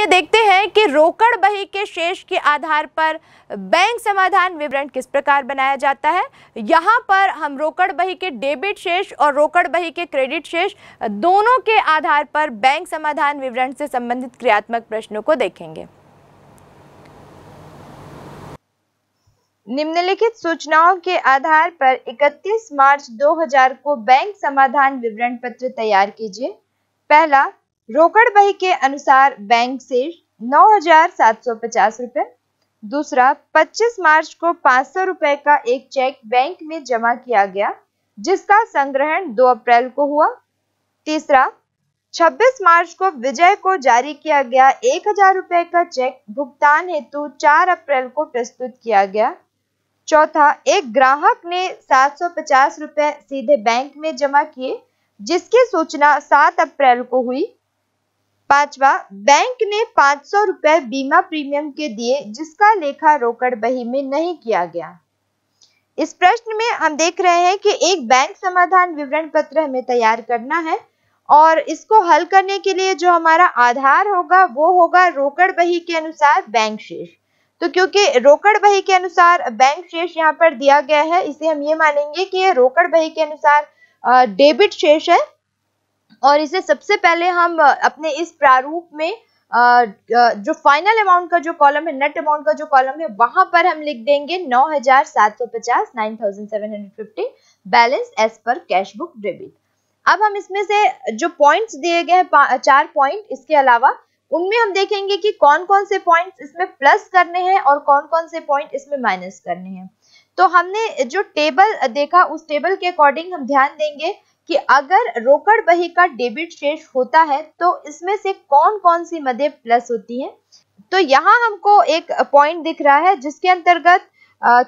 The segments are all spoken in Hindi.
आइए देखते हैं कि रोकड़ बही के शेष के आधार पर बैंक समाधान विवरण किस प्रकार बनाया जाता है। यहाँ पर हम रोकड़ बही के डेबिट शेष और रोकड़ बही के क्रेडिट शेष दोनों के आधार पर बैंक समाधान विवरण से संबंधित क्रियात्मक प्रश्नों को देखेंगे। निम्नलिखित सूचनाओं के आधार पर 31 मार्च 2000 को बैंक समाधान विवरण पत्र तैयार कीजिए। पहला रोकड़ बही के अनुसार बैंक से नौ हज़ार सात सौ पचास रुपए, दूसरा 25 मार्च को 500 रुपए का एक चेक बैंक में जमा किया गया, जिसका संग्रहण 2 अप्रैल को हुआ। तीसरा 26 मार्च को विजय को जारी किया गया एक हज़ार रुपए का चेक भुगतान हेतु 4 अप्रैल को प्रस्तुत किया गया। चौथा, एक ग्राहक ने 750 रुपए सीधे बैंक में जमा किए, जिसकी सूचना 7 अप्रैल को हुई। पांचवा, बैंक ने 500 रुपए बीमा प्रीमियम के दिए, जिसका लेखा रोकड़ बही में नहीं किया गया। इस प्रश्न में हम देख रहे हैं कि एक बैंक समाधान विवरण पत्र हमें तैयार करना है और इसको हल करने के लिए जो हमारा आधार होगा, वो होगा रोकड़ बही के अनुसार बैंक शेष। तो क्योंकि रोकड़ बही के अनुसार बैंक शेष यहाँ पर दिया गया है, इसे हम ये मानेंगे कि ये रोकड़ बही के अनुसार डेबिट शेष है। और इसे सबसे पहले हम अपने इस प्रारूप में जो फाइनल अमाउंट का जो कॉलम है नेट अमाउंट का जो कॉलम है, वहाँ पर हम लिख देंगे नौ हज़ार सात सौ पचास nine thousand seven hundred fifty balance as per cash book debit अब हम इसमें से जो पॉइंट्स दिए गए हैं चार पॉइंट इसके अलावा उनमें हम देखेंगे कि कौन कौन से पॉइंट्स इसमें प्लस करने हैं और कौन कौन से पॉइंट इसमें माइनस करने हैं. तो हमने जो टेबल देखा, उस टेबल के अकॉर्डिंग हम ध्यान देंगे कि अगर रोकड़ बही का डेबिट शेष होता है तो इसमें से कौन कौन सी मदे प्लस होती हैं? तो यहाँ हमको एक पॉइंट दिख रहा है, जिसके अंतर्गत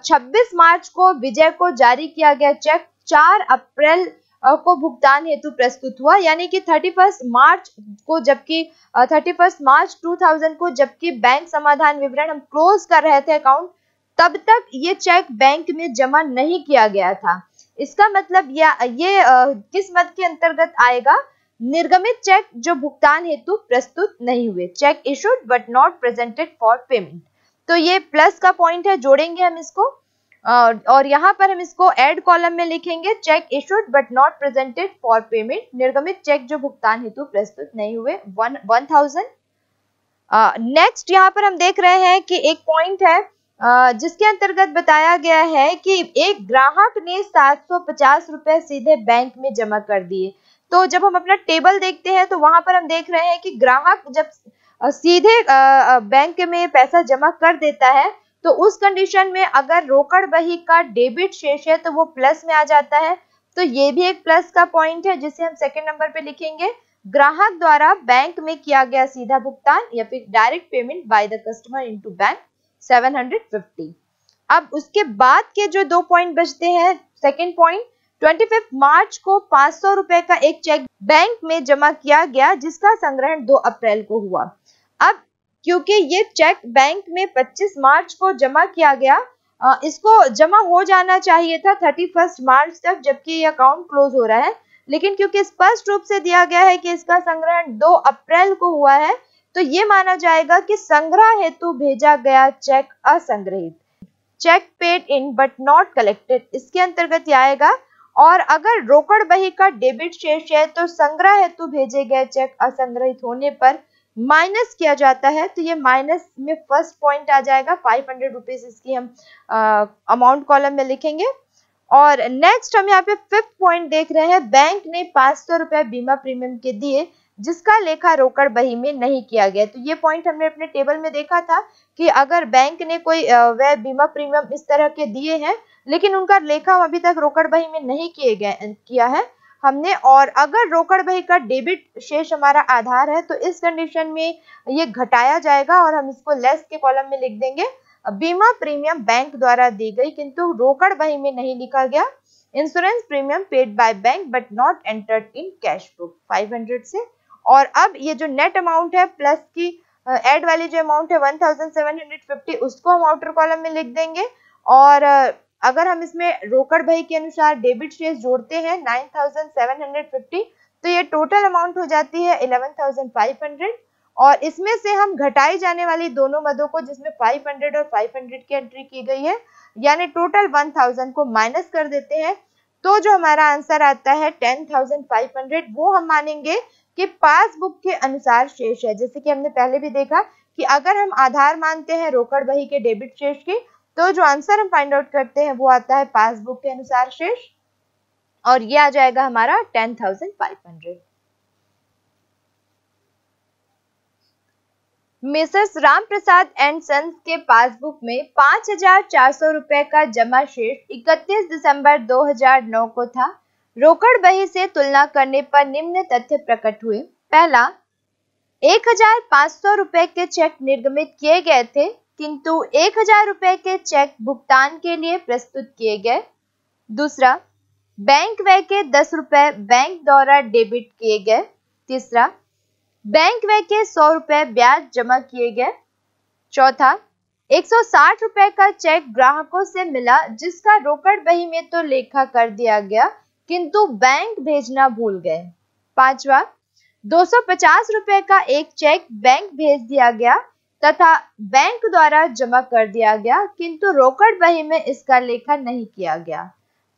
26 मार्च को विजय को जारी किया गया चेक 4 अप्रैल को भुगतान हेतु प्रस्तुत हुआ, यानी कि 31 मार्च को जबकि 31 मार्च 2000 को जबकि बैंक समाधान विवरण हम क्लोज कर रहे थे अकाउंट तब तक ये चेक बैंक में जमा नहीं किया गया था। इसका मतलब या, ये किस मत के अंतर्गत आएगा? निर्गमित चेक जो भुगतान हेतु प्रस्तुत नहीं हुए। Cheque issued but not presented for payment तो ये प्लस का पॉइंट है, जोड़ेंगे हम इसको। और यहाँ पर हम इसको एड कॉलम में लिखेंगे। Cheque issued but not presented for payment निर्गमित चेक जो भुगतान हेतु प्रस्तुत नहीं हुए। वन वन थाउज़ेंड नेक्स्ट यहाँ पर हम देख रहे हैं कि एक पॉइंट है जिसके अंतर्गत बताया गया है कि एक ग्राहक ने 750 रुपए सीधे बैंक में जमा कर दिए। तो जब हम अपना टेबल देखते हैं तो वहाँ पर हम देख रहे हैं कि ग्राहक जब सीधे बैंक में पैसा जमा कर देता है तो उस कंडीशन में अगर रोकड़ बही का डेबिट शेष है तो वो प्लस में आ जाता है। तो ये भी एक प्लस का पॉइंट है, जिसे हम सेकेंड नंबर पे लिखेंगे। ग्राहक द्वारा बैंक में किया गया सीधा भुगतान या फिर direct payment by the customer into bank. 750 अब उसके बाद के जो दो पॉइंट बचते हैं सेकेंड पॉइंट 25 मार्च को 500 रुपए का एक चेक बैंक में जमा किया गया, जिसका संग्रहण 2 अप्रैल को हुआ। अब क्योंकि ये चेक बैंक में 25 मार्च को जमा किया गया इसको जमा हो जाना चाहिए था 31 मार्च तक, जबकि ये अकाउंट क्लोज हो रहा है। लेकिन क्योंकि स्पष्ट रूप से दिया गया है कि इसका संग्रहण 2 अप्रैल को हुआ है तो ये माना जाएगा कि संग्रह हेतु भेजा गया cheque असंग्रहित। Cheque paid in but not collected, इसके अंतर्गत आएगा, और अगर रोकड़ बही का डेबिट शेष है तो संग्रह हेतु भेजे गए चेक असंग्रहित होने पर माइनस किया जाता है तो ये माइनस में फ़र्स्ट पॉइंट आ जाएगा, फाइव हंड्रेड रुपीज़ इसकी हम अमाउंट कॉलम में लिखेंगे। और नेक्स्ट हम यहाँ पे फिफ्थ पॉइंट देख रहे हैं, बैंक ने पाँच सौ रुपए बीमा प्रीमियम के दिए जिसका लेखा रोकड़ बही में नहीं किया गया। तो ये पॉइंट हमने अपने टेबल में देखा था कि अगर बैंक ने कोई वह बीमा प्रीमियम इस तरह के दिए हैं, लेकिन उनका लेखा अभी तक रोकड़ बही में नहीं किए गए किया है, हमने और अगर रोकड़ बही का डेबिट शेष हमारा आधार है तो इस कंडीशन में ये घटाया जाएगा और हम इसको लेस के कॉलम में लिख देंगे। बीमा प्रीमियम बैंक द्वारा दी गई, किंतु रोकड़ बही में नहीं लिखा गया। Insurance premium paid by bank but not entered in cash book 500 से और अब ये जो नेट अमाउंट है प्लस की एड वाली जो अमाउंट है 1750 उसको हम आउटर कॉलम में लिख देंगे। और अगर हम इसमें रोकड़ बही के अनुसार डेबिट शेष जोड़ते हैं 9750 तो ये टोटल अमाउंट हो जाती है 11500 और इसमें से हम घटाई जाने वाली दोनों मदों को जिसमें 500 और 500 की एंट्री की गई है यानी टोटल 1000 को माइनस कर देते हैं। तो जो हमारा आंसर आता है 10,500 वो हम मानेंगे कि पासबुक के अनुसार शेष है। जैसे कि हमने पहले भी देखा कि अगर हम आधार मानते हैं रोकड़ बही के डेबिट शेष की तो जो आंसर हम फाइंड आउट करते हैं वो आता है पासबुक के अनुसार शेष और ये आ जाएगा हमारा 10,500 Mrs Ram Prasad and sons के पासबुक में पाँच हज़ार चार सौ रुपए का जमा शेष 31 दिसंबर 2009 को था। रोकड़ बही से तुलना करने पर निम्न तथ्य प्रकट हुए। पहला, एक हज़ार पाँच सौ रुपए के चेक निर्गमित किए गए थे, किंतु एक हज़ार रुपए के चेक भुगतान के लिए प्रस्तुत किए गए। दूसरा, बैंक व्यय के दस रुपए बैंक द्वारा डेबिट किए गए। तीसरा, बैंक व्यय के सौ रुपए ब्याज जमा किए गए। चौथा 160 रुपए का चेक ग्राहकों से मिला, जिसका रोकड़ बही में तो लेखा कर दिया गया। किंतु बैंक भेजना भूल गए। पांचवा 250 रुपए का एक चेक बैंक भेज दिया गया तथा बैंक द्वारा जमा कर दिया गया, किंतु रोकड़ बही में इसका लेखा नहीं किया गया।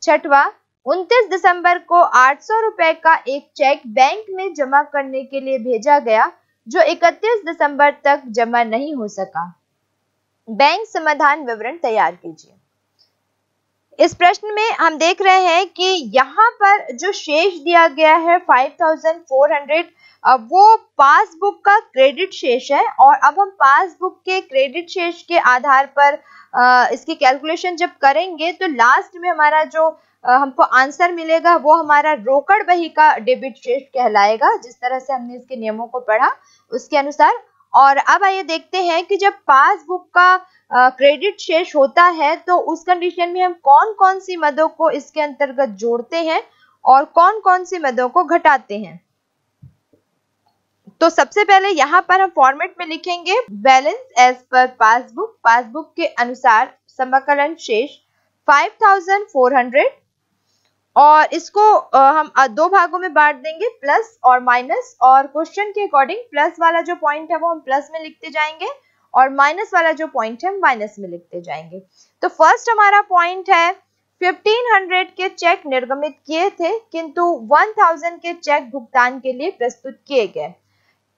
छठवा 29 दिसंबर को आठ सौ रुपए का एक चेक बैंक में जमा करने के लिए भेजा गया, जो 31 दिसंबर तक जमा नहीं हो सका। बैंक समाधान विवरण तैयार कीजिए। इस प्रश्न में हम देख रहे हैं कि यहाँ पर जो शेष दिया गया है 5400 अब वो पासबुक का क्रेडिट शेष है और अब हम पासबुक के क्रेडिट शेष के आधार पर इसकी कैलकुलेशन जब करेंगे तो लास्ट में हमारा जो हमको आंसर मिलेगा वो हमारा रोकड़ बही का डेबिट शेष कहलाएगा, जिस तरह से हमने इसके नियमों को पढ़ा उसके अनुसार। और अब आइए देखते हैं कि जब पासबुक का क्रेडिट शेष होता है तो उस कंडीशन में हम कौन कौन सी मदों को इसके अंतर्गत जोड़ते हैं और कौन कौन सी मदों को घटाते हैं? तो सबसे पहले यहाँ पर हम फॉर्मेट में लिखेंगे balance as per passbook passbook के अनुसार समाकलन शेष 5400 और इसको हम दो भागों में बांट देंगे प्लस और माइनस और क्वेश्चन के अकॉर्डिंग प्लस वाला जो पॉइंट है वो हम प्लस में लिखते जाएँगे। और माइनस वाला जो पॉइंट है माइनस में लिखते जाएँगे। तो फ़र्स्ट हमारा पॉइंट है 1500 के चेक निर्गमित किए थे, किंतु 1000 के चेक भुगतान के लिए प्रस्तुत किए गए।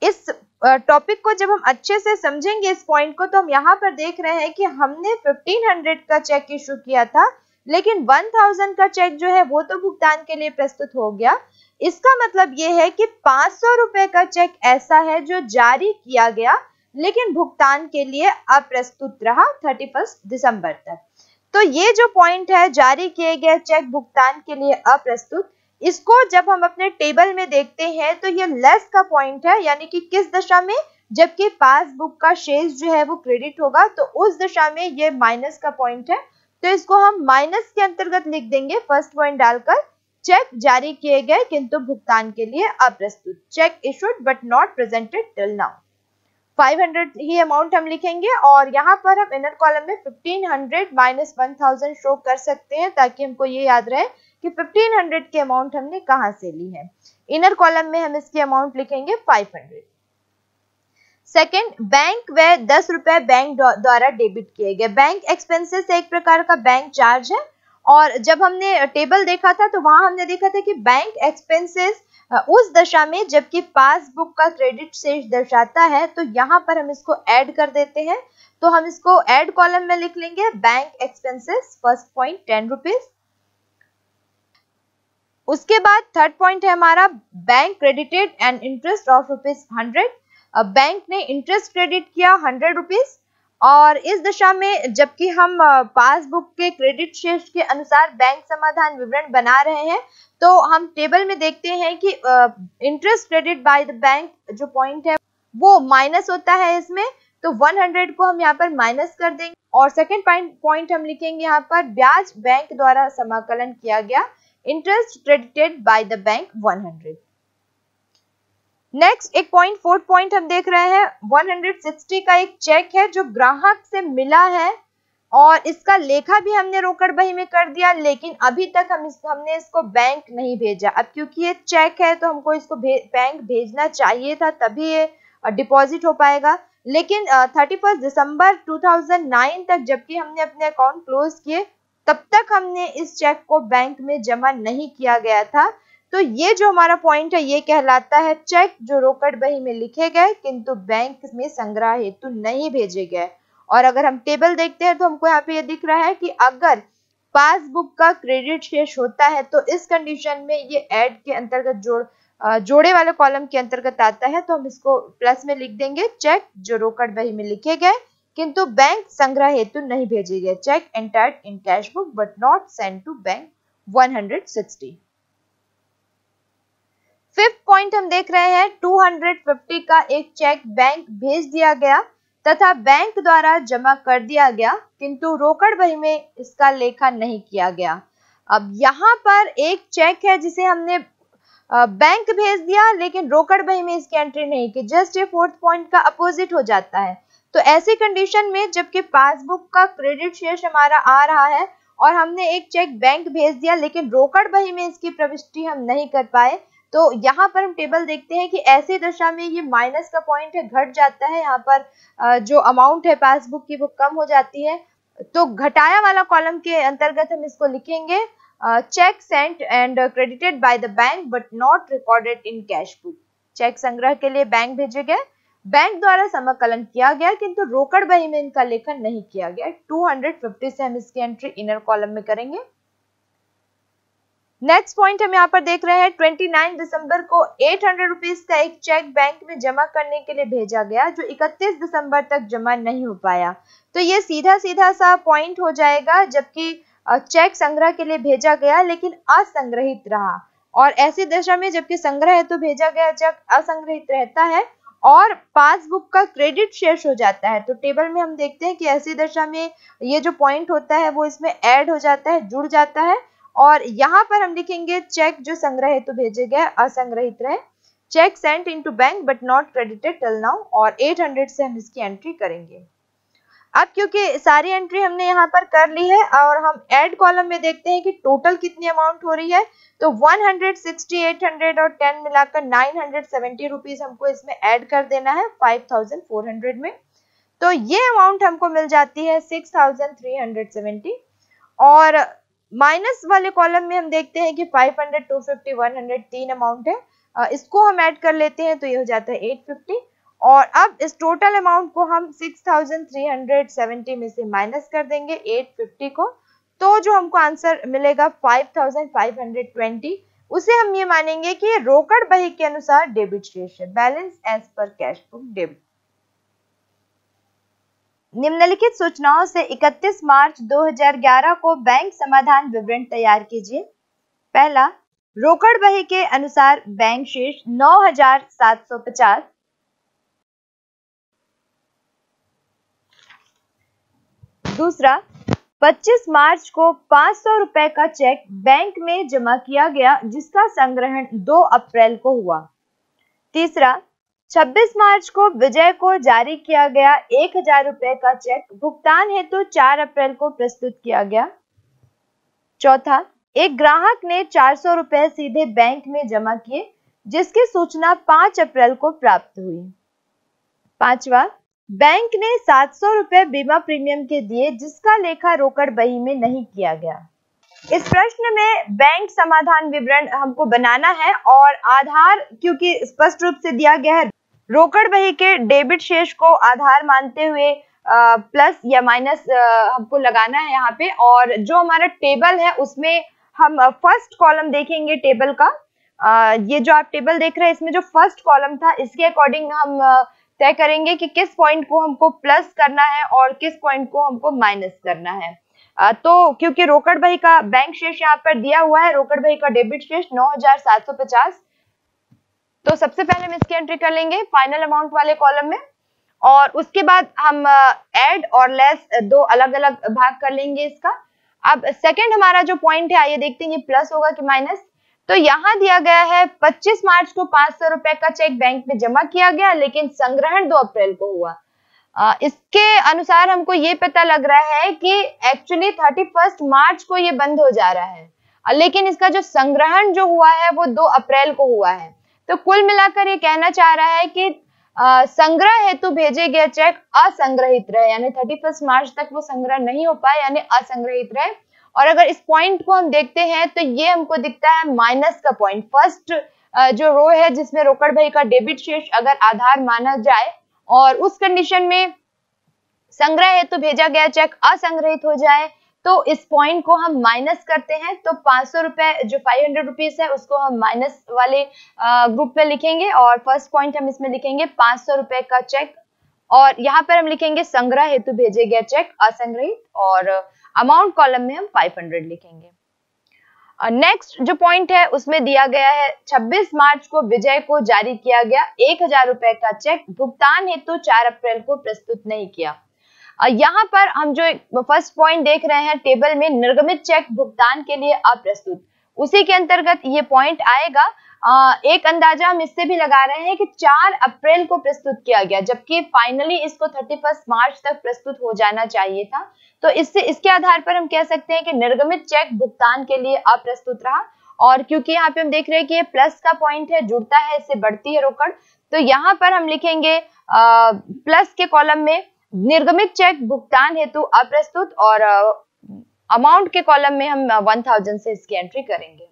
इस टॉपिक को जब हम अच्छे से समझेंगे इस पॉइंट को तो हम यहाँ पर देख रहे हैं कि हमने 1500 का चेक इशू किया था, लेकिन 1000 का चेक जो है, वो तो भुगतान के लिए प्रस्तुत हो गया। इसका मतलब ये है कि पाँच रुपए का चेक ऐसा है जो जारी किया गया लेकिन भुगतान के लिए अप्रस्तुत रहा 31 दिसंबर तक। तो ये जो पॉइंट है, जारी किए गए चेक भुगतान के लिए अप्रस्तुत, इसको जब हम अपने टेबल में देखते हैं तो ये लेस का पॉइंट है, यानी कि किस दशा में? जबकि पासबुक का शेष जो है, वो क्रेडिट होगा तो उस दशा में ये माइनस का पॉइंट है। तो इसको हम माइनस के अंतर्गत लिख देंगे फ़र्स्ट पॉइंट डालकर। चेक जारी किए गए, किंतु भुगतान के लिए अप्रस्तुत। Cheque issued but not presented till now 500 ही अमाउंट हम लिखेंगे और यहाँ पर हम इनर कॉलम में 1500 हंड्रेड माइनस 1000 शो कर सकते हैं ताकि हमको ये याद रहे कि 1500 के अमाउंट हमने कहाँ से ली है। इनर कॉलम में हम इसकी अमाउंट लिखेंगे 500 सेकेंड बैंक व दस रुपए बैंक द्वारा डेबिट किए गए। बैंक एक्सपेंसेस एक प्रकार का बैंक चार्ज है और जब हमने टेबल देखा था तो वहाँ हमने देखा था कि बैंक एक्सपेंसेस उस दशा में जबकि पासबुक का क्रेडिट शेष दर्शाता है तो यहाँ पर हम इसको ऐड कर देते हैं। तो हम इसको ऐड कॉलम में लिख लेंगे, bank expenses, first point ten rupees उसके बाद थर्ड पॉइंट है हमारा, bank credited and interest of rupees hundred. Bank ने इंटरेस्ट क्रेडिट किया हंड्रेड रुपीज़ और इस दशा में जबकि हम पासबुक के क्रेडिट शेष के अनुसार बैंक समाधान विवरण बना रहे हैं तो हम टेबल में देखते हैं कि interest credit by the bank जो पॉइंट है, वो माइनस होता है इसमें तो 100 को हम यहाँ पर माइनस कर देंगे और सेकेंड पॉइंट हम लिखेंगे यहाँ पर, ब्याज बैंक द्वारा समाकलन किया गया interest credited by the bank 100 next एक पॉइंट फोर्थ पॉइंट हम देख रहे हैं 160 का एक चेक है जो ग्राहक से मिला है और इसका लेखा भी हमने रोकड़ बही में कर दिया लेकिन अभी तक हम इस, हमने इसको बैंक नहीं भेजा। अब क्योंकि ये चेक है तो हमको इसको भे, बैंक भेजना चाहिए था तभी ये डिपॉजिट हो पाएगा। लेकिन थर्टी फ़र्स्ट दिसंबर 2009 तक जबकि हमने अपने अकाउंट क्लोज किए तब तक हमने इस चेक को बैंक में जमा नहीं किया गया था। तो ये जो हमारा पॉइंट है ये कहलाता है चेक जो रोकड़ बही में लिखे गए किंतु बैंक में संग्रह हेतु नहीं भेजे गए। और अगर हम टेबल देखते हैं तो हमको यहाँ पे ये दिख रहा है कि अगर पासबुक का क्रेडिट शेष होता है तो इस कंडीशन में ये ऐड के अंतर्गत जोड़ जोड़े वाले कॉलम के अंतर्गत आता है तो हम इसको प्लस में लिख देंगे। चेक जो रोकड़ बही में लिखे गए, किंतु बैंक संग्रह हेतु नहीं भेजे गए। Cheque entered in cash book but not send to bank 160 fifth point हम देख रहे हैं 250 का एक चेक बैंक भेज दिया गया। तथा बैंक द्वारा जमा कर दिया गया, किंतु रोकड़ बही में इसका लेखा नहीं किया गया। अब यहाँ पर एक चेक है जिसे हमने बैंक भेज दिया, लेकिन रोकड़ बही में इसकी एंट्री नहीं की। जस्ट ये फोर्थ पॉइंट का अपोजिट हो जाता है। तो ऐसी कंडीशन में जबकि पासबुक का क्रेडिट शेष हमारा आ रहा है और हमने एक चेक बैंक भेज दिया, लेकिन रोकड़ बही में इसकी प्रविष्टि हम नहीं कर पाए तो यहाँ पर हम टेबल देखते हैं कि ऐसी दशा में ये माइनस का पॉइंट है, घट जाता है। यहाँ पर जो अमाउंट है पासबुक की वो कम हो जाती है। तो घटाया वाला कॉलम के अंतर्गत हम इसको लिखेंगे cheque sent and credited by the bank but not recorded in cash book cheque संग्रह के लिए बैंक भेजे गए। बैंक द्वारा समाकलन किया गया, किंतु रोकड़ बही में इनका लेखन नहीं किया गया। 250 से हम इसकी एंट्री इनर कॉलम में करेंगे। नेक्स्ट पॉइंट हम यहाँ पर देख रहे हैं 29 दिसंबर को 800 रुपीस का एक चेक बैंक में जमा करने के लिए भेजा गया, जो 31 दिसंबर तक जमा नहीं हो पाया। तो ये सीधा सीधा सा पॉइंट हो जाएगा, जबकि चेक संग्रह के लिए भेजा गया, लेकिन असंग्रहित रहा। और ऐसी दशा में जबकि संग्रह है तो भेजा गया चेक असंग्रहित रहता है, और पासबुक का क्रेडिट शेष हो जाता है। तो टेबल में हम देखते हैं कि ऐसी दशा में ये जो पॉइंट होता है, वो इसमें ऐड हो जाता है, जुड़ जाता है और यहाँ पर हम लिखेंगे चेक जो संग्रह हेतु तो भेजे गए असंग्रहित रहे। Cheque sent into bank but not credited till now और 800 से हम इसकी एंट्री करेंगे। अब क्योंकि सारी एंट्री हमने यहाँ पर कर ली है और हम ऐड कॉलम में देखते हैं कि टोटल कितनी अमाउंट हो रही है तो 160, 800 और 10 मिलाकर 970 रुपीस हमको इसमें ऐड कर देना है 5400 में। तो ये अमाउंट हमको मिल जाती है 6370 और माइनस वाले कॉलम में हम देखते हैं कि 500, 250, 100 तीन अमाउंट है। इसको हम ऐड कर लेते हैं तो ये हो जाता है 850 और अब इस टोटल अमाउंट को हम 6370 में से माइनस कर देंगे 850 को। तो जो हमको आंसर मिलेगा 5520 उसे हम ये मानेंगे कि रोकड़ बही के अनुसार डेबिट शेष है balance as per cash book debit. निम्नलिखित सूचनाओं से 31 मार्च 2011 को बैंक समाधान विवरण तैयार कीजिए। पहला, रोकड़ बही के अनुसार बैंक शेष 9750 दूसरा 25 मार्च को 500 रुपए का चेक बैंक में जमा किया गया, जिसका संग्रहण 2 अप्रैल को हुआ। तीसरा 26 मार्च को विजय को जारी किया गया एक हज़ार रुपए का चेक। भुगतान हेतु तो 4 अप्रैल को प्रस्तुत किया गया। चौथा, एक ग्राहक ने 400 रुपए सीधे बैंक में जमा किए, जिसकी सूचना 5 अप्रैल को प्राप्त हुई। पांचवा, बैंक ने 700 रुपए बीमा प्रीमियम के दिए, जिसका लेखा रोकड़ बही में नहीं किया गया। इस प्रश्न में बैंक समाधान विवरण हमको बनाना है और आधार, क्योंकि स्पष्ट रूप से दिया गया है रोकड़ बही के डेबिट शेष को आधार मानते हुए आ, प्लस या माइनस हमको लगाना है यहाँ पे। और जो हमारा टेबल है उसमें हम फ़र्स्ट कॉलम देखेंगे टेबल का। आ, ये जो आप टेबल देख रहे हैं इसमें जो फ़र्स्ट कॉलम था इसके अकॉर्डिंग हम तय करेंगे कि किस पॉइंट को हमको प्लस करना है और किस पॉइंट को हमको माइनस करना है। तो क्योंकि रोकड़ बही का बैंक शेष यहाँ पर दिया हुआ है रोकड़ बही का डेबिट शेष 9750 तो सबसे पहले हम इसकी एंट्री कर लेंगे फाइनल अमाउंट वाले कॉलम में और उसके बाद हम एड और लेस दो अलग अलग भाग कर लेंगे इसका। अब सेकंड हमारा जो पॉइंट है आइए देखते हैं ये प्लस होगा कि माइनस तो यहाँ दिया गया है 25 मार्च को पाँच सौ रुपए का चेक बैंक में जमा किया गया लेकिन संग्रहण 2 अप्रैल को हुआ। आ, इसके अनुसार हमको ये पता लग रहा है कि एक्चुअली थर्टी फ़र्स्ट मार्च को ये बंद हो जा रहा है। लेकिन इसका जो संग्रहण जो हुआ है वो 2 अप्रैल को हुआ है। तो कुल मिलाकर ये कहना चाह रहा है कि संग्रह हेतु भेजे गए चेक असंग्रहित रहे, यानी थर्टी फ़र्स्ट मार्च तक वो संग्रह नहीं हो पाए, यानी असंग्रहित रहे। और अगर इस पॉइंट को हम देखते हैं तो ये हमको दिखता है माइनस का पॉइंट फ़र्स्ट जो रो है जिसमें रोकड़ भाई का डेबिट शेष अगर आधार माना जाए, और उस कंडीशन में संग्रह हेतु भेजा गया चेक असंग्रहित हो जाए तो इस पॉइंट को हम माइनस करते हैं तो पाँच सौ रुपए जो फाइव हंड्रेड रुपीज़ है, उसको हम माइनस वाले ग्रुप में लिखेंगे और फ़र्स्ट पॉइंट हम इसमें लिखेंगे पाँच सौ रुपए का चेक और यहाँ पर हम लिखेंगे संग्रह हेतु भेजे गए चेक असंग्रहित और अमाउंट कॉलम में हम 500 लिखेंगे। नेक्स्ट जो पॉइंट है, उसमें दिया गया है 26 मार्च को विजय को जारी किया गया एक हज़ार रुपए का चेक भुगतान हेतु 4 अप्रैल को प्रस्तुत नहीं किया। यहाँ पर हम जो फ़र्स्ट पॉइंट देख रहे हैं टेबल में निर्गमित चेक भुगतान के लिए अप्रस्तुत। उसी के अंतर्गत ये पॉइंट आएगा। एक अंदाज़ा हम इससे भी लगा रहे हैं कि 4 अप्रैल को प्रस्तुत किया गया जबकि फाइनली इसको 31 मार्च तक प्रस्तुत हो जाना चाहिए था। तो इससे इसके आधार पर हम कह सकते हैं कि निर्गमित चेक भुगतान के लिए अप्रस्तुत रहा। और क्योंकि यहाँ पे हम देख रहे हैं कि ये प्लस का पॉइंट है जुड़ता है इससे बढ़ती है रोकड़। तो यहाँ पर हम लिखेंगे आ, प्लस के कॉलम में निर्गमित चेक भुगतान हेतु अप्रस्तुत और अमाउंट के कॉलम में हम वन थाउज़ेंड से इसकी एंट्री करेंगे।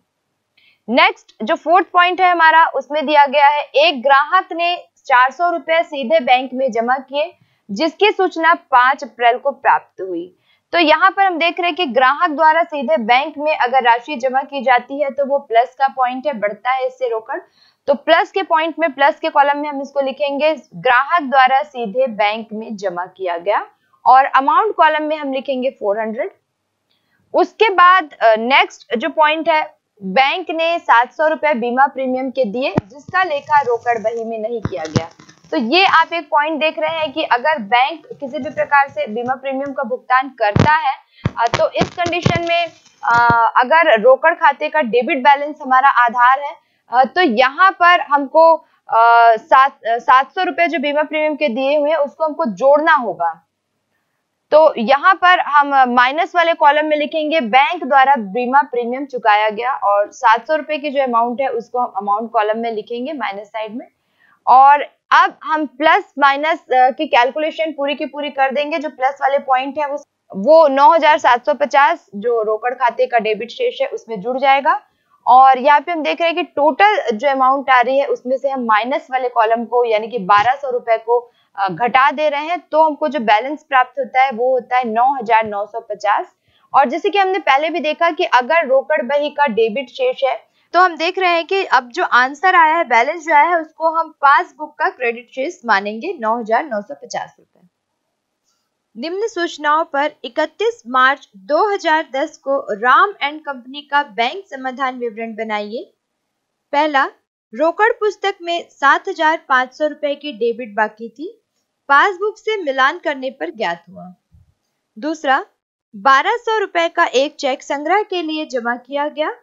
नेक्स्ट जो फोर्थ पॉइंट है हमारा, उसमें दिया गया है, एक ग्राहक ने चार सौ रुपए सीधे बैंक में जमा किए, जिसकी सूचना पाँच अप्रैल को प्राप्त हुई। तो यहाँ पर हम देख रहे हैं कि ग्राहक द्वारा सीधे बैंक में अगर राशि जमा की जाती है तो वो प्लस का पॉइंट है, बढ़ता है इससे रोकड़। तो प्लस के पॉइंट में, प्लस के कॉलम में हम इसको लिखेंगे, ग्राहक द्वारा सीधे बैंक में जमा किया गया और अमाउंट कॉलम में हम लिखेंगे 400 उसके बाद नेक्स्ट जो पॉइंट है, बैंक ने सात सौ रुपए बीमा प्रीमियम के दिए, जिसका लेखा रोकड़ बही में नहीं किया गया। तो ये आप एक पॉइंट देख रहे हैं कि अगर बैंक किसी भी प्रकार से बीमा प्रीमियम का भुगतान करता है तो इस कंडीशन में अगर रोकड़ खाते का डेबिट बैलेंस हमारा आधार है तो यहाँ पर हमको सात सात सौ रुपए जो बीमा प्रीमियम के दिए हुए हैं, उसको हमको जोड़ना होगा। तो यहाँ पर हम माइनस वाले कॉलम में लिखेंगे, बैंक द्वारा बीमा प्रीमियम चुकाया गया और सात सौ रुपए की जो अमाउंट है, उसको हम अमाउंट कॉलम में लिखेंगे माइनस साइड में। और अब हम प्लस माइनस की कैलकुलेशन पूरी की पूरी कर देंगे, जो प्लस वाले पॉइंट है, वो वो 9750 जो रोकड़ खाते का डेबिट शेष है, उसमें जुड़ जाएगा। और यहाँ पे हम देख रहे हैं कि टोटल जो अमाउंट आ रही है, उसमें से हम माइनस वाले कॉलम को, यानी कि बारह सौ रुपए को घटा दे रहे हैं। तो हमको जो बैलेंस प्राप्त होता है, वो होता है नौ हज़ार नौ सौ पचास। और जैसे कि हमने पहले भी देखा कि अगर रोकड़ बही का डेबिट शेष है तो हम देख रहे हैं कि अब जो आंसर आया है बैलेंस जो आया है, उसको हम पासबुक का क्रेडिट शेष मानेंगे नौ हज़ार नौ सौ पचास रुपए। निम्न सूचनाओं पर 31 मार्च 2010 को राम एंड कंपनी का बैंक समाधान विवरण बनाइए। पहला, रोकड़ पुस्तक में सात हज़ार पाँच सौ रुपए की डेबिट बाकी थी, पासबुक से मिलान करने पर ज्ञात हुआ। दूसरा, बारह सौ रुपए का एक चेक संग्रह के लिए जमा किया गया,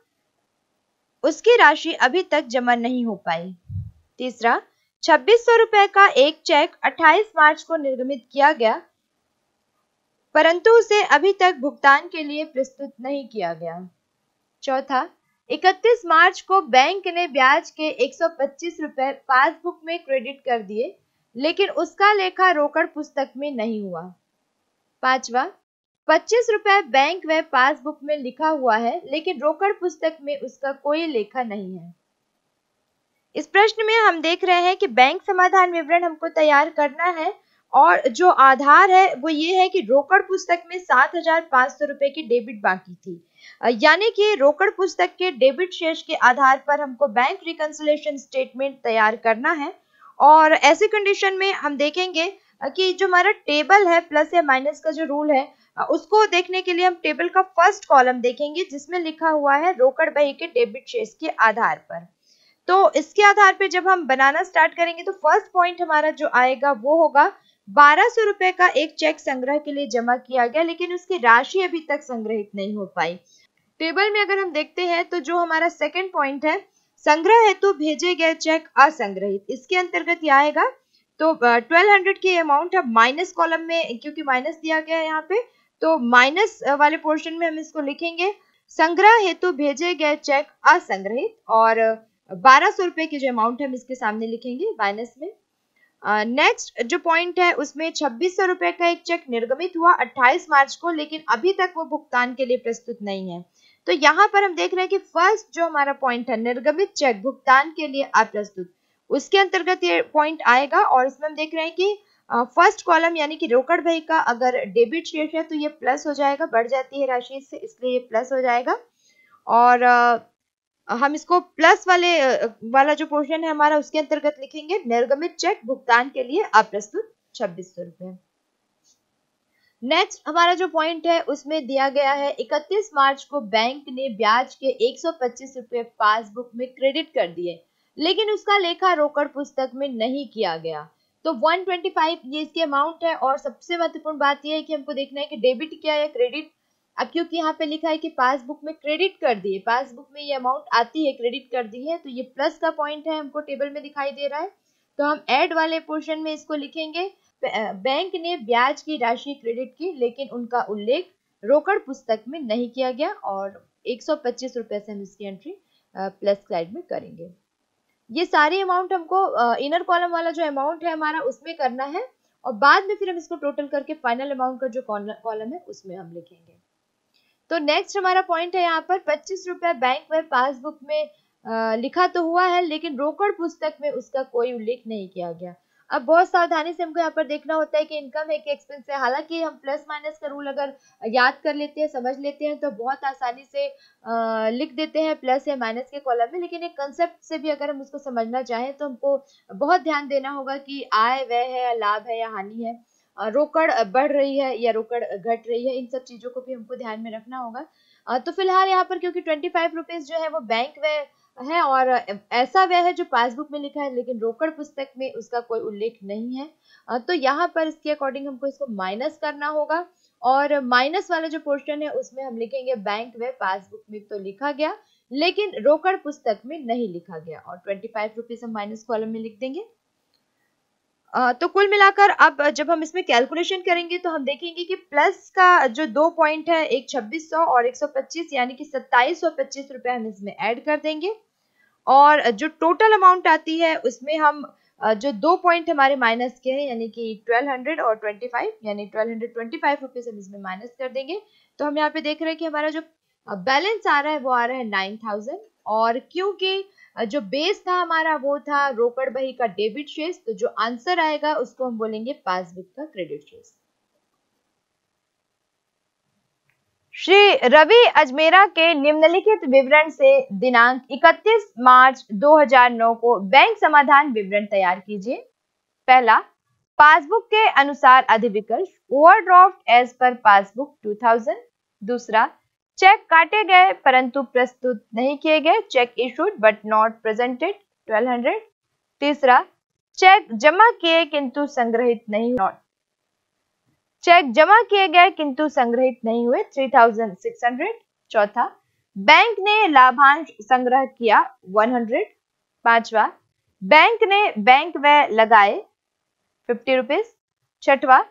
उसकी राशि अभी तक जमा नहीं हो पाई। तीसरा, छब्बीस सौ रुपए का एक चेक 28 मार्च को निर्गमित किया गया परंतु उसे अभी तक भुगतान के लिए प्रस्तुत नहीं किया गया। चौथा 31 मार्च को बैंक ने ब्याज के 125 रुपए पासबुक में क्रेडिट कर दिए, लेकिन उसका लेखा रोकड़ पुस्तक में नहीं हुआ। पांचवा, पच्चीस रुपए बैंक व पासबुक में लिखा हुआ है, लेकिन रोकड़ पुस्तक में उसका कोई लेखा नहीं है। इस प्रश्न में हम देख रहे हैं कि बैंक समाधान विवरण हमको तैयार करना है और जो आधार है, वो ये है कि रोकड़ पुस्तक में सात हज़ार पाँच सौ रुपए की डेबिट बाकी थी। यानी कि रोकड़ पुस्तक के डेबिट शेष के आधार पर हमको बैंक रिकंसिलेशन स्टेटमेंट तैयार करना है और ऐसी कंडीशन में हम देखेंगे कि जो हमारा टेबल है, प्लस या माइनस का जो रूल है उसको देखने के लिए हम टेबल का फ़र्स्ट कॉलम देखेंगे, जिसमें लिखा हुआ है रोकड़ बही के डेबिट शेष के आधार पर। तो इसके आधार पर जब हम बनाना स्टार्ट करेंगे तो फ़र्स्ट पॉइंट हमारा जो आएगा वो होगा बारह सौ रुपए का एक चेक संग्रह के लिए जमा किया गया, लेकिन उसकी राशि अभी तक संग्रहित नहीं हो पाई। टेबल में अगर हम देखते हैं तो जो हमारा सेकंड पॉइंट है, संग्रह हेतु भेजे गए चेक असंग्रहित। इसके अंतर्गत यह आएगा तो ट्वेल्व हंड्रेड की अमाउंट अब माइनस कॉलम में, क्योंकि माइनस दिया गया है यहाँ पे तो माइनस वाले पोर्शन में हम इसको लिखेंगे। संग्रह हेतु तो भेजे गए चेक असंग्रहित, और बारह सौ रुपए की जो अमाउंट हम इसके सामने लिखेंगे माइनस में। नेक्स्ट जो पॉइंट है, उसमें छब्बीस सौ रुपए का एक चेक निर्गमित हुआ 28 मार्च को, लेकिन अभी तक वो भुगतान के लिए प्रस्तुत नहीं है। तो यहाँ पर हम देख रहे हैं कि फ़र्स्ट जो हमारा पॉइंट है, निर्गमित चेक भुगतान के लिए अप्रस्तुत उसके अंतर्गत ये पॉइंट आएगा और इसमें हम देख रहे हैं कि फ़र्स्ट कॉलम यानी कि रोकड़ भाई का अगर डेबिट शेष है तो ये प्लस हो जाएगा, बढ़ जाती है राशि से इसलिए ये प्लस हो जाएगा। और हम इसको प्लस वाले वाला जो पोर्शन है हमारा, उसके अंतर्गत लिखेंगे, निर्गमित चेक भुगतान के लिए अप्रस्तुत छब्बीस सौ रुपए। नेक्स्ट हमारा जो पॉइंट है, उसमें दिया गया है 31 मार्च को बैंक ने ब्याज के 125 रुपए पासबुक में क्रेडिट कर दिए, लेकिन उसका लेखा रोकड़ पुस्तक में नहीं किया गया। तो 125 ये इसकी अमाउंट है, और सबसे महत्वपूर्ण बात यह है कि हमको देखना है कि डेबिट क्या है क्रेडिट अब क्योंकि यहाँ पे लिखा है कि पासबुक में क्रेडिट कर दिए, पासबुक में ये अमाउंट आती है, क्रेडिट कर दी है तो ये प्लस का पॉइंट है हमको टेबल में दिखाई दे रहा है। तो हम ऐड वाले पोर्शन में इसको लिखेंगे। बैंक ने ब्याज की राशि क्रेडिट की, लेकिन उनका उल्लेख रोकड़ पुस्तक में नहीं किया गया और एक सौ से हम इसकी एंट्री प्लस स्लाइड में करेंगे। ये सारी अमाउंट हमको इनर कॉलम वाला जो अमाउंट है हमारा उसमें करना है और बाद में फिर हम इसको टोटल करके फाइनल अमाउंट का जो कॉलम है उसमें हम लिखेंगे। तो नेक्स्ट हमारा पॉइंट है यहाँ पर पच्चीस रुपए बैंक में पासबुक में आ, लिखा तो हुआ है लेकिन रोकड़ पुस्तक में उसका कोई उल्लेख नहीं किया गया। अब बहुत सावधानी से हमको यहाँ पर देखना होता है कि इनकम है कि एक्सपेंस है। हालाँकि हम प्लस माइनस का रूल अगर याद कर लेते हैं समझ लेते हैं तो बहुत आसानी से आ, लिख देते हैं प्लस या माइनस के कॉलम में। लेकिन एक कंसेप्ट से भी अगर हम उसको समझना चाहें तो हमको बहुत ध्यान देना होगा कि आय व्यय है लाभ है या हानि है। रोकड़ बढ़ रही है या रोकड़ घट रही है, इन सब चीज़ों को भी हमको ध्यान में रखना होगा। तो फ़िलहाल यहाँ पर क्योंकि ट्वेंटी फाइव रुपीज़ जो है वो बैंक व्यय है और ऐसा व्यय है जो पासबुक में लिखा है, लेकिन रोकड़ पुस्तक में उसका कोई उल्लेख नहीं है। तो यहाँ पर इसके अकॉर्डिंग हमको इसको माइनस करना होगा और माइनस वाला जो पोर्शन है उसमें हम लिखेंगे बैंक व पासबुक में तो लिखा गया, लेकिन रोकड़ पुस्तक में नहीं लिखा गया और ट्वेंटी फाइव रुपीज़ हम माइनस कॉलम में लिख देंगे। तो कुल मिलाकर अब जब हम इसमें कैलकुलेशन करेंगे तो हम देखेंगे कि प्लस का जो दो पॉइंट है, एक छब्बीस सौ और एक सौ पच्चीस, यानी कि सत्ताईस सौ रुपए हम इसमें ऐड कर देंगे। और जो टोटल अमाउंट आती है, उसमें हम जो दो पॉइंट हमारे माइनस के हैं, यानी कि 1200 और 25 यानी 1225 रुपीज़ हम इसमें माइनस कर देंगे। तो हम यहाँ पे देख रहे हैं कि हमारा जो बैलेंस आ रहा है, वो आ रहा है 9000 और क्योंकि जो बेस था हमारा वो था रोकड़ बही का डेबिट शेष तो जो आंसर आएगा उसको हम बोलेंगे पासबुक का क्रेडिट शेष। श्री रवि अजमेरा के निम्नलिखित विवरण से दिनांक 31 मार्च 2009 को बैंक समाधान विवरण तैयार कीजिए। पहला पासबुक के अनुसार अधिविकर्ष ओवरड्राफ्ट एज पर पासबुक 2000 दूसरा चेक काटे गए, परंतु प्रस्तुत नहीं किए गए। Cheque issued but not presented 1200 तीसरा, चेक जमा किए किंतु संग्रहित नहीं नॉट चेक जमा किए गए किंतु संग्रहित नहीं हुए। 3600 चौथा, बैंक ने लाभांश संग्रह किया 100 पांचवा, बैंक ने बैंक व्यय लगाए फिफ्टी रुपीज़ छठवा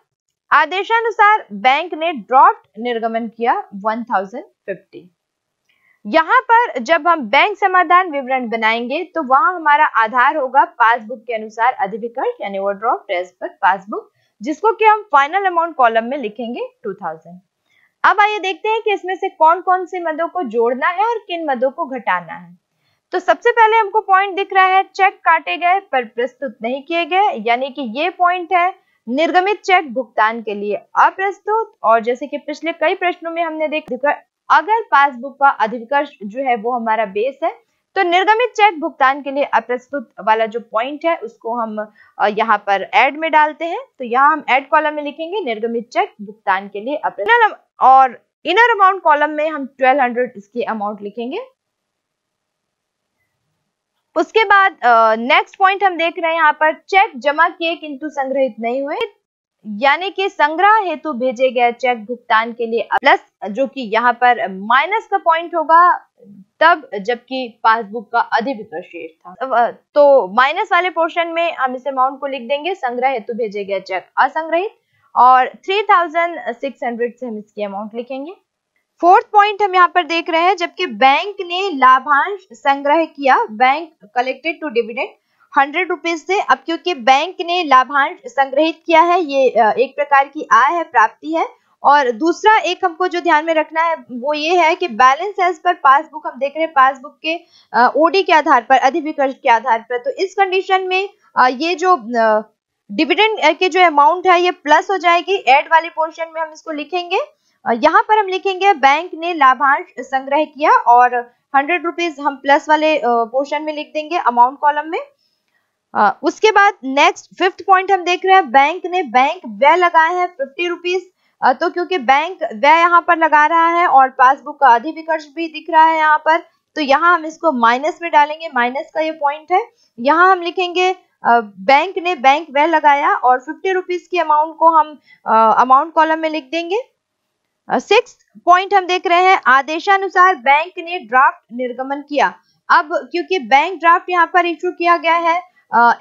आदेशानुसार बैंक ने ड्राफ्ट निर्गमन किया 1050 यहाँ पर जब हम बैंक समाधान विवरण बनाएँगे तो वहाँ हमारा आधार होगा पासबुक के अनुसार अधिविकल्प, यानी वो ड्राफ्ट एज पर पासबुक जिसको कि हम फाइनल अमाउंट कॉलम में लिखेंगे 2000 अब आइए देखते हैं कि इसमें से कौन कौन से मदों को जोड़ना है और किन मदों को घटाना है। तो सबसे पहले हमको पॉइंट दिख रहा है चेक काटे गए पर प्रस्तुत नहीं किए गए, यानी कि ये पॉइंट है निर्गमित चेक भुगतान के लिए अप्रस्तुत। और जैसे कि पिछले कई प्रश्नों में हमने देखा अगर पासबुक का अधिकर्ष जो है वो हमारा बेस है तो निर्गमित चेक भुगतान के लिए अप्रस्तुत वाला जो पॉइंट है, उसको हम यहाँ पर ऐड में डालते हैं। तो यहाँ हम ऐड कॉलम में लिखेंगे निर्गमित चेक भुगतान के लिए अप्रस्तुत। और इनर अमाउंट कॉलम में हम 1200 इसकी अमाउंट लिखेंगे। उसके बाद नेक्स्ट पॉइंट हम देख रहे हैं यहाँ पर चेक जमा किए किंतु संग्रहित नहीं हुए, यानी कि संग्रह हेतु भेजे गए चेक भुगतान के लिए प्लस जो कि यहाँ पर माइनस का पॉइंट होगा, तब जबकि पासबुक का अधिविकृत शेष था। तो माइनस वाले पोर्शन में हम इस अमाउंट को लिख देंगे, संग्रह हेतु भेजे गए चेक असंग्रहित, और 3600 से हम इसकी अमाउंट लिखेंगे। फोर्थ पॉइंट हम यहाँ पर देख रहे हैं, जबकि बैंक ने लाभांश संग्रह किया, bank collected to dividend hundred rupees से। अब क्योंकि बैंक ने लाभांश संग्रहित किया है, ये एक प्रकार की आय है, प्राप्ति है। और दूसरा एक हमको जो ध्यान में रखना है, वो ये है कि बैलेंस एज पर पासबुक हम देख रहे हैं पासबुक के ओडी के आधार पर, अधिविकर्ष के आधार पर। तो इस कंडीशन में ये जो डिविडेंड के जो अमाउंट है, ये प्लस हो जाएगी। एड वाले पोर्शन में हम इसको लिखेंगे। यहाँ पर हम लिखेंगे, बैंक ने लाभांश संग्रह किया और हंड्रेड रुपीज़ हम प्लस वाले पोर्शन में लिख देंगे अमाउंट कॉलम में। उसके बाद नेक्स्ट फिफ्थ पॉइंट हम देख रहे हैं, बैंक ने बैंक व्यय लगाए हैं फिफ्टी रुपीज़ तो क्योंकि बैंक व्यय यहाँ पर लगा रहा है और पासबुक का अधिविकर्ष भी दिख रहा है यहाँ पर तो यहाँ हम इसको माइनस में डालेंगे। माइनस का ये पॉइंट है। यहाँ हम लिखेंगे बैंक ने बैंक व्यय लगाया और फिफ्टी रुपीज़ की अमाउंट को हम अमाउंट कॉलम में लिख देंगे। सिक्स पॉइंट हम देख रहे हैं आदेशानुसार बैंक ने ड्राफ्ट निर्गमन किया। अब क्योंकि बैंक ड्राफ्ट यहाँ पर इशू किया गया है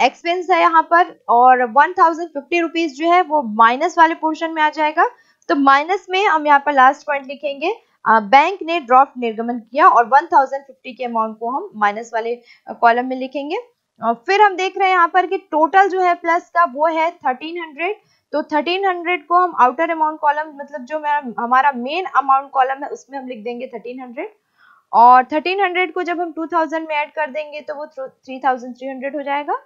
एक्सपेंस uh, है यहाँ पर और वन थाउज़ेंड फिफ्टी रुपीज़ जो है वो माइनस वाले पोर्शन में आ जाएगा। तो माइनस में हम यहाँ पर लास्ट पॉइंट लिखेंगे बैंक ने ड्राफ्ट निर्गमन किया और वन थाउज़ेंड फिफ्टी के अमाउंट को हम माइनस वाले कॉलम में लिखेंगे। और फिर हम देख रहे हैं यहाँ पर कि टोटल जो है प्लस का वो है थर्टीन हंड्रेड तो 1300 को हम आउटर अमाउंट कॉलम मतलब जो हमारा मेन अमाउंट कॉलम है उसमें हम लिख देंगे 1300 और 1300 को जब हम 2000 में ऐड कर देंगे तो वो 3300 हो जाएगा।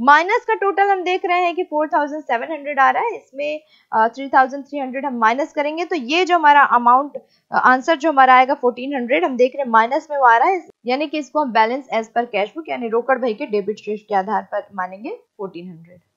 माइनस का टोटल हम देख रहे हैं कि 4700 आ रहा है इसमें uh, 3300 हम माइनस करेंगे तो ये जो हमारा अमाउंट आंसर जो हमारा आएगा 1400 हम देख रहे हैं माइनस में वो आ रहा है यानी कि इसको हम balance as per cash book यानी रोकड़ भाई के डेबिट के आधार पर मानेंगे 1400